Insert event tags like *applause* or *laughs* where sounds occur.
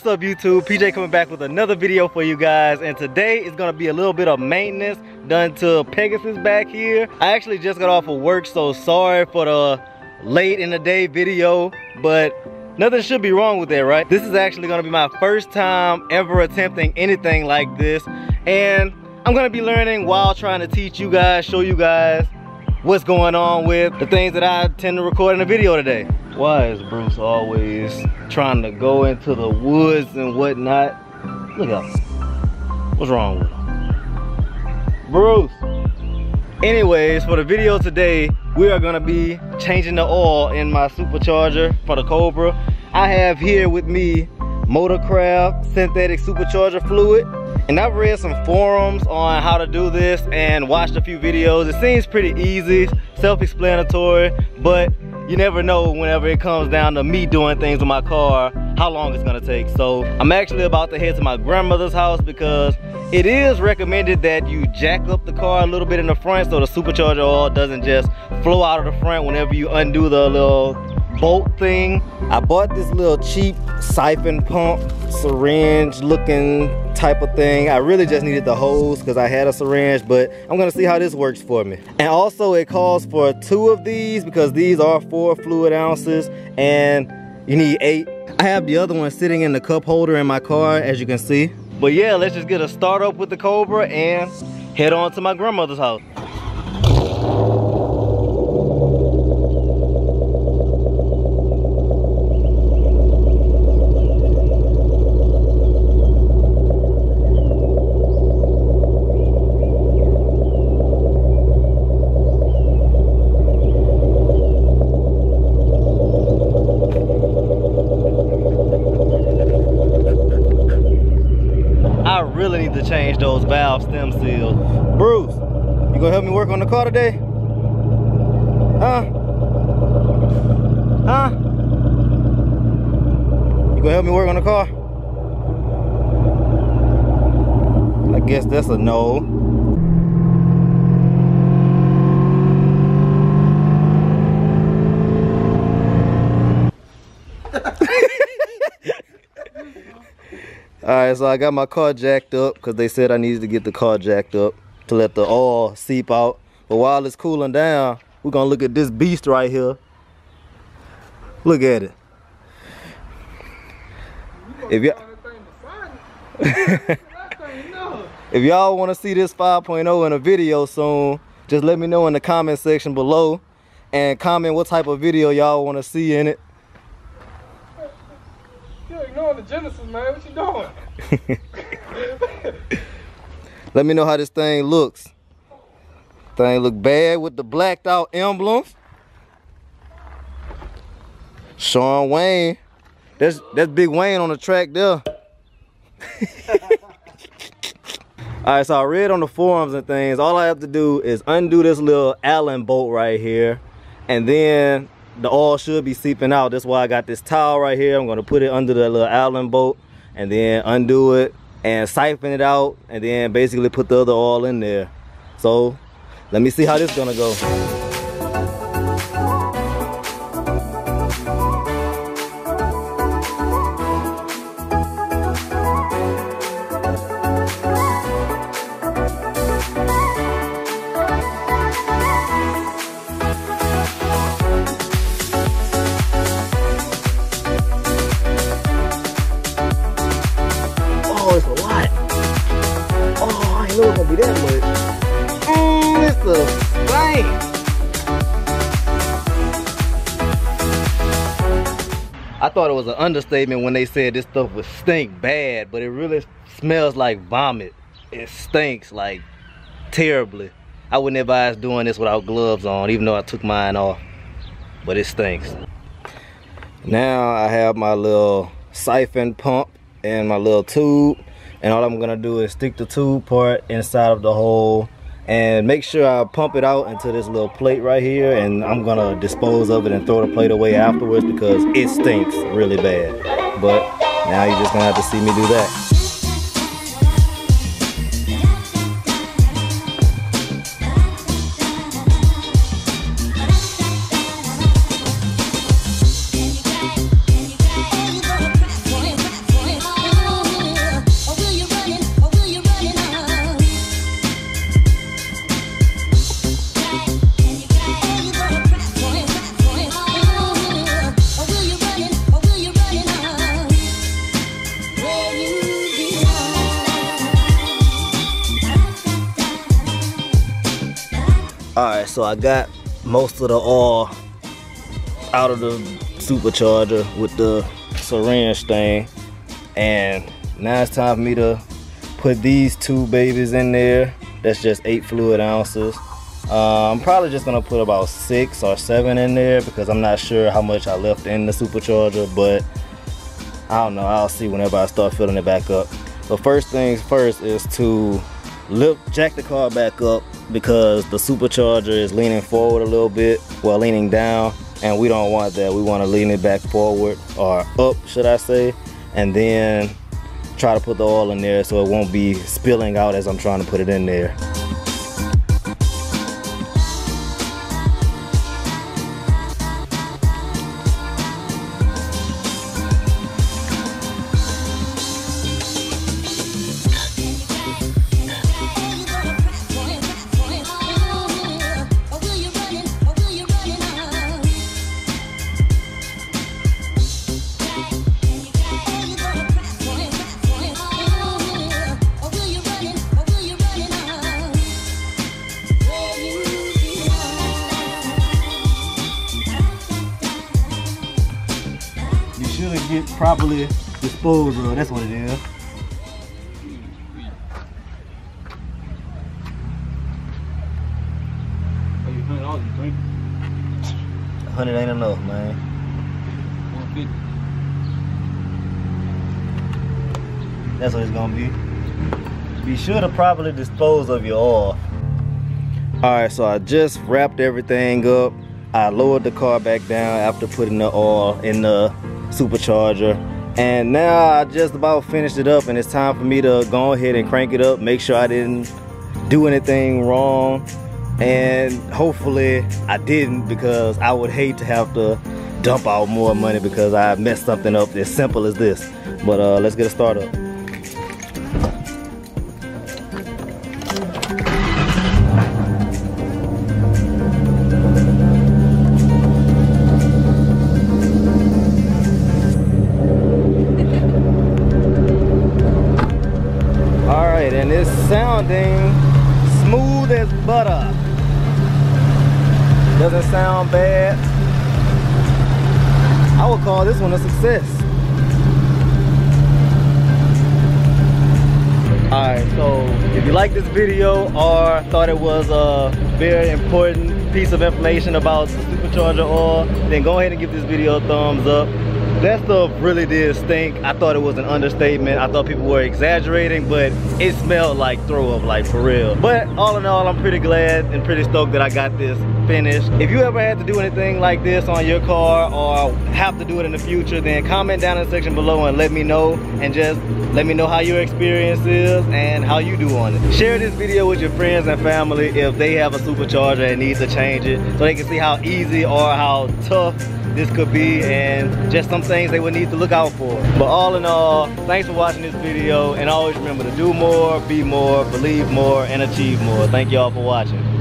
What's up YouTube? PJ coming back with another video for you guys and today is gonna be a little bit of maintenance done to Pegasus back here. I actually just got off of work so sorry for the late in the day video but nothing should be wrong with that right? This is actually gonna be my first time ever attempting anything like this and I'm gonna be learning while trying to teach you guys, show you guys what's going on with the things that I tend to record in a video today. Why is Bruce always trying to go into the woods and whatnot? Look him. What's wrong with him? Bruce. Anyways, for the video today, we are gonna be changing the oil in my supercharger for the Cobra. I have here with me Motorcraft synthetic supercharger fluid. And I've read some forums on how to do this and watched a few videos. It seems pretty easy, self-explanatory, but you never know whenever it comes down to me doing things with my car, how long it's gonna take. So I'm actually about to head to my grandmother's house because it is recommended that you jack up the car a little bit in the front so the supercharger oil doesn't just flow out of the front whenever you undo the little bolt thing. I bought this little cheap siphon pump, syringe looking type of thing. I really just needed the hose because I had a syringe, but I'm gonna see how this works for me. And also it calls for two of these because these are four fluid ounces and you need eight. I have the other one sitting in the cup holder in my car, as you can see. But yeah, let's just get a start up with the Cobra and head on to my grandmother's house. really need to change those valve stem seals. Bruce, you gonna help me work on the car today? Huh? Huh? You gonna help me work on the car? I guess that's a no. *laughs* All right, so I got my car jacked up because they said I needed to get the car jacked up to let the oil seep out. But while it's cooling down, we're gonna look at this beast right here. Look at it. If y'all *laughs* if y'all want to see this 5.0 in a video soon, just let me know in the comment section below and comment what type of video y'all want to see in it ignoring the Genesis, man. What you doing? *laughs* Let me know how this thing looks. Thing look bad with the blacked out emblems. Shawn Wayne. That's that's Big Wayne on the track there. *laughs* Alright, so I read on the forums and things. All I have to do is undo this little Allen bolt right here. And then the oil should be seeping out. That's why I got this towel right here. I'm gonna put it under the little Allen bolt and then undo it and siphon it out and then basically put the other oil in there. So let me see how this is gonna go. I thought it was an understatement when they said this stuff would stink bad, but it really smells like vomit. It stinks like terribly. I wouldn't advise doing this without gloves on, even though I took mine off. But it stinks. Now I have my little siphon pump and my little tube. And all I'm gonna do is stick the tube part inside of the hole and make sure I pump it out into this little plate right here. And I'm gonna dispose of it and throw the plate away afterwards because it stinks really bad. But now you're just gonna have to see me do that so I got most of the oil out of the supercharger with the syringe thing. And now it's time for me to put these two babies in there. That's just eight fluid ounces. Uh, I'm probably just gonna put about six or seven in there because I'm not sure how much I left in the supercharger, but I don't know, I'll see whenever I start filling it back up. But first things first is to lift, jack the car back up because the supercharger is leaning forward a little bit, well leaning down, and we don't want that. We wanna lean it back forward, or up should I say, and then try to put the oil in there so it won't be spilling out as I'm trying to put it in there. Get properly disposed of. That's what it is. Hundred ain't enough, man. That's what it's gonna be. Be sure to properly dispose of your oil. Alright, so I just wrapped everything up. I lowered the car back down after putting the oil in the supercharger. And now I just about finished it up and it's time for me to go ahead and crank it up make sure I didn't do anything wrong. And hopefully I didn't because I would hate to have to dump out more money because I messed something up as simple as this. But uh, let's get it started and it's sounding smooth as butter. Doesn't sound bad. I would call this one a success. Alright, so if you like this video or thought it was a very important piece of information about supercharger oil, then go ahead and give this video a thumbs up. That stuff really did stink. I thought it was an understatement. I thought people were exaggerating, but it smelled like throw up, like for real. But all in all, I'm pretty glad and pretty stoked that I got this finished. If you ever had to do anything like this on your car or have to do it in the future, then comment down in the section below and let me know and just let me know how your experience is and how you do on it. Share this video with your friends and family if they have a supercharger and need to change it so they can see how easy or how tough this could be and just some things they would need to look out for. But all in all, thanks for watching this video and always remember to do more, be more, believe more, and achieve more. Thank y'all for watching.